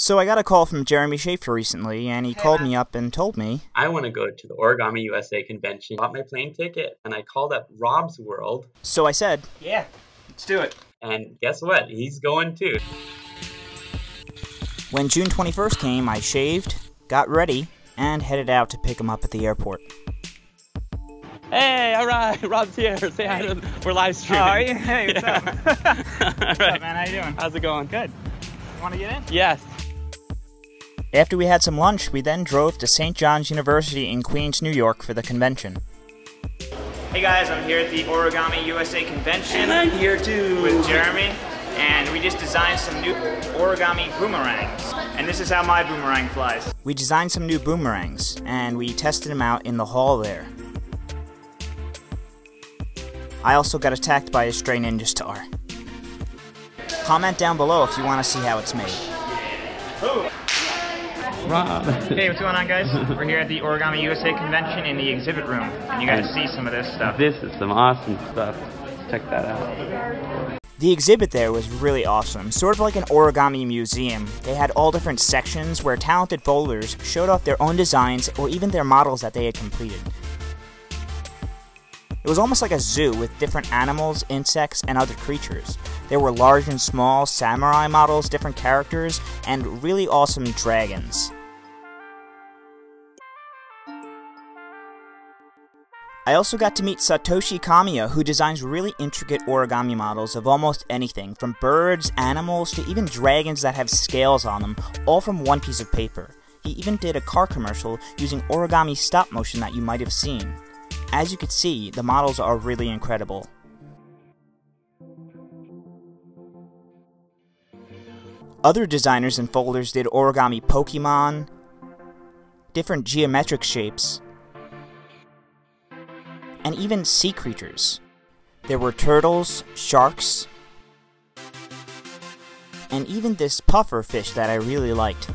So I got a call from Jeremy Shafer recently, and he Hey, called man. me up and told me, I want to go to the Origami USA convention. Bought my plane ticket and I called up Rob's World. so I said, Yeah, let's do it. And guess what? He's going too. when June 21st came, I shaved, got ready, and headed out to pick him up at the airport. Hey, all right, Rob's here. Say hi to him. We're live streaming. Oh, are you? Hey, what's up? all What's up, man? How you doing? How's it going? Good. You want to get in? Yes. After we had some lunch, we then drove to St. John's University in Queens, New York for the convention. Hey guys, I'm here at the Origami USA convention And I'm here too. with Jeremy, and we just designed some new origami boomerangs. And this is how my boomerang flies. We designed some new boomerangs, and we tested them out in the hall there. I also got attacked by a stray ninja star. Comment down below if you want to see how it's made. Rob. Hey, what's going on, guys? We're here at the Origami USA convention in the exhibit room, and you got to see some of this stuff. This is some awesome stuff. Check that out. The exhibit there was really awesome, sort of like an origami museum. They had all different sections where talented folders showed off their own designs or even their models that they had completed. It was almost like a zoo with different animals, insects, and other creatures. There were large and small samurai models, different characters, and really awesome dragons. I also got to meet Satoshi Kamiya, who designs really intricate origami models of almost anything, from birds, animals, to even dragons that have scales on them, all from one piece of paper. He even did a car commercial using origami stop motion that you might have seen. As you could see, the models are really incredible. Other designers and folders did origami Pokemon, different geometric shapes, and even sea creatures. There were turtles, sharks, and even this puffer fish that I really liked.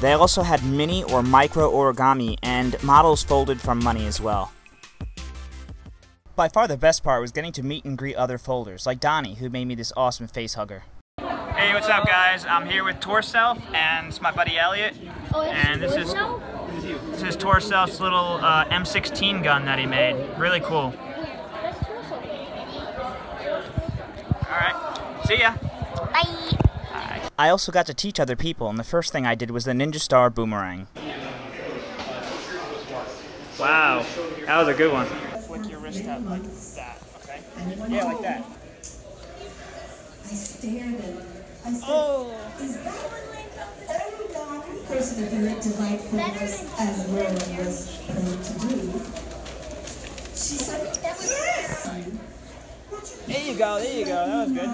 They also had mini or micro origami and models folded from money as well. By far the best part was getting to meet and greet other folders, like Donnie, who made me this awesome face hugger. Hey, what's up, guys? I'm here with Torself, and it's my buddy Elliot. And this is this is Torself's little uh, M16 gun that he made. Really cool. All right, see ya. Bye. I also got to teach other people, and the first thing I did was the Ninja Star Boomerang. Wow, that was a good one. Flick your wrist out like that, okay? Yeah, like that. I stared at I said, Oh. Is that what my person who looked delightful was as Rowan was paid to do? She said, Yes! There you go, there you go. That was good.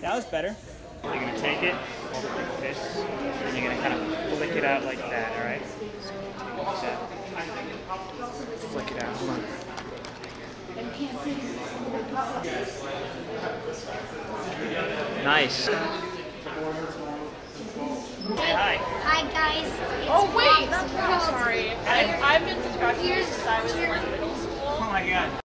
That was better. You're gonna take it, hold it like this, and you're gonna kind of flick it out like that, alright? Like that. Flick it out. Hold on. Nice. Say hi. Hi guys. Oh wait, I'm sorry. I, I've been subscribed to you since I was in middle school. Oh my god.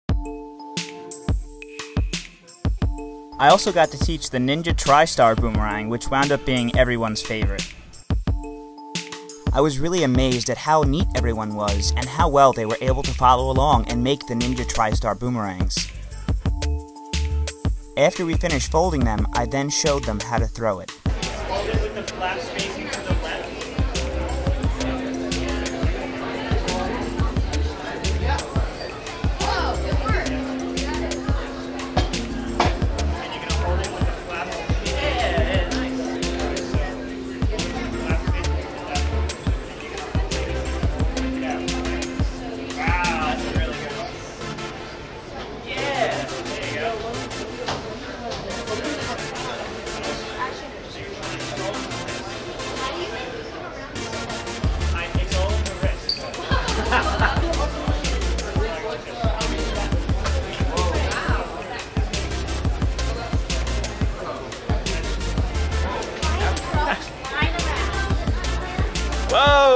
I also got to teach the Ninja TriStar Boomerang, which wound up being everyone's favorite. I was really amazed at how neat everyone was and how well they were able to follow along and make the Ninja TriStar Boomerangs. After we finished folding them, I then showed them how to throw it. The flap facing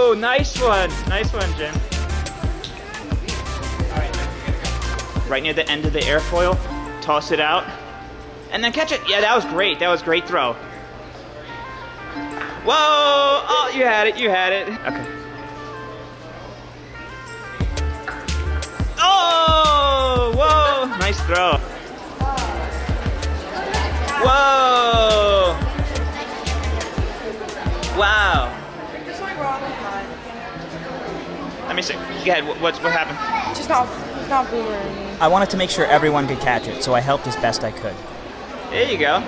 Whoa, nice one. Nice one, Jim. Right near the end of the airfoil, toss it out, and then catch it. Yeah, that was great. That was great throw. Whoa! Oh, you had it, you had it. Okay. Oh! Whoa! Nice throw. Whoa! Wow. Let me see. Go ahead. What, what's what happened? Just not, it's not boomerang. I wanted to make sure everyone could catch it, so I helped as best I could. There you go.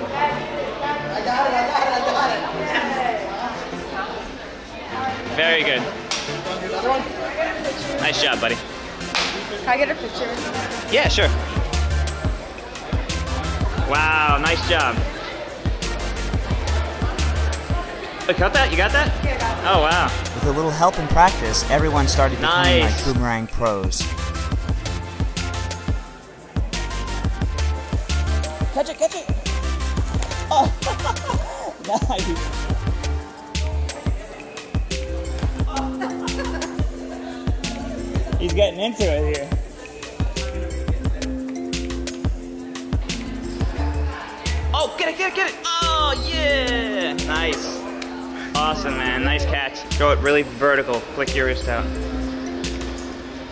Very good. Nice job, buddy. Can I get a picture? Yeah, sure. Wow, nice job. Oh, cut that? You got that? Oh, wow. With a little help and practice, everyone started becoming Nice. like boomerang pros. Catch it, catch it! Oh, nice! He's getting into it here. Oh, get it, get it, get it! Oh, yeah! Nice. Awesome, man. Nice catch. Throw it really vertical. Flick your wrist out.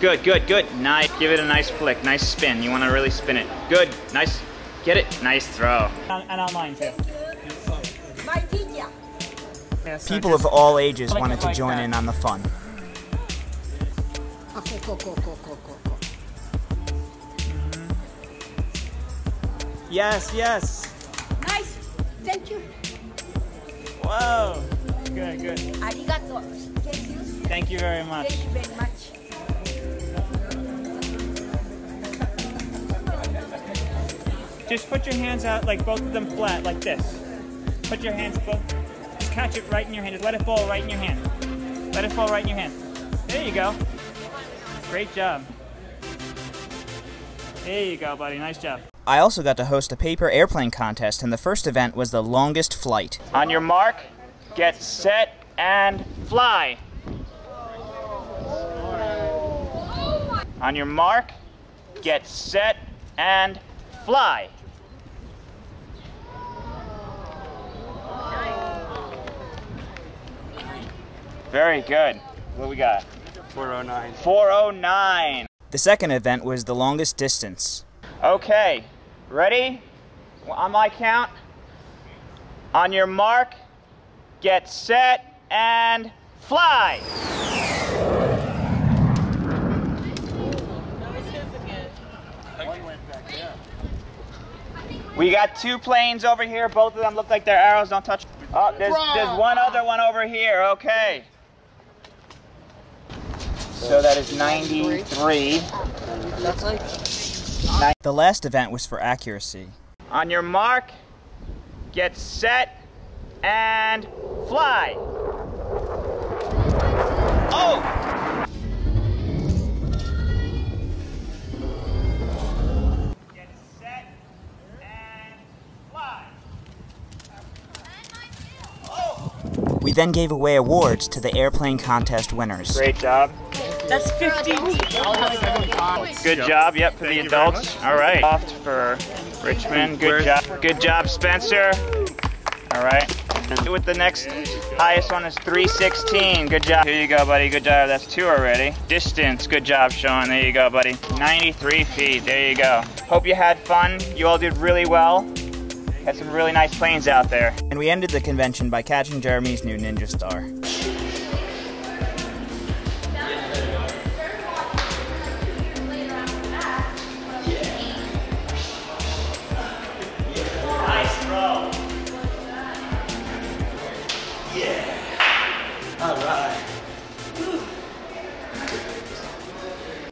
Good, good, good. Nice. Give it a nice flick. Nice spin. You want to really spin it. Good. Nice. Get it. Nice throw. And online, too. People of all ages wanted to join in on the fun. Yes, yes. Nice. Thank you. Whoa. Good, good. Ah, Arigato. Thank you. Thank you very much. Thank you very much. Just put your hands out like both of them flat, like this. Put your hands both. Just catch it right in your hand. Just let it fall right in your hand. Let it fall right in your hand. There you go. Great job. There you go, buddy. Nice job. I also got to host a paper airplane contest, and the first event was the longest flight. On your mark, get set, and fly. On your mark, get set, and fly. Very good. What we got? 409. 409. The second event was the longest distance. Okay, ready? On my count. On your mark, get set, and fly. We got two planes over here. Both of them look like their arrows don't touch. Oh, there's, there's one other one over here. Okay. So that is 93. The last event was for accuracy. On your mark, get set, and fly. Oh! Get set, and fly. We then gave away awards to the airplane contest winners. Great job. That's 50. Good job, yep, for the adults. All right. Off for Richmond. Good job. Good job, Spencer. All right. With the next highest one is 316. Good job. Here you go, buddy. Good job. That's two already. Distance. Good job, Sean. There you go, buddy. 93 feet. There you go. Hope you had fun. You all did really well. Had some really nice planes out there. And we ended the convention by catching Jeremy's new Ninja Star.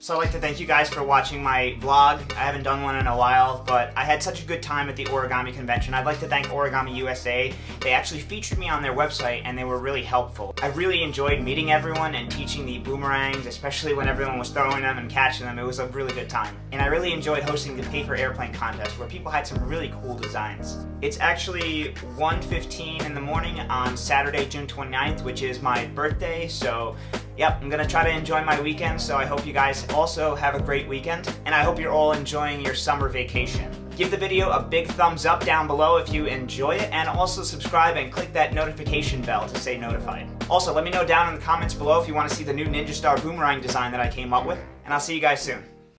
So I'd like to thank you guys for watching my vlog. I haven't done one in a while, but I had such a good time at the origami convention. I'd like to thank Origami USA. They actually featured me on their website and they were really helpful. I really enjoyed meeting everyone and teaching the boomerangs, especially when everyone was throwing them and catching them. It was a really good time. And I really enjoyed hosting the paper airplane contest where people had some really cool designs. It's actually 1.15 in the morning on Saturday, June 29th, which is my birthday, so Yep, I'm gonna try to enjoy my weekend, so I hope you guys also have a great weekend, and I hope you're all enjoying your summer vacation. Give the video a big thumbs up down below if you enjoy it, and also subscribe and click that notification bell to stay notified. Also, let me know down in the comments below if you want to see the new Ninja Star Boomerang design that I came up with, and I'll see you guys soon.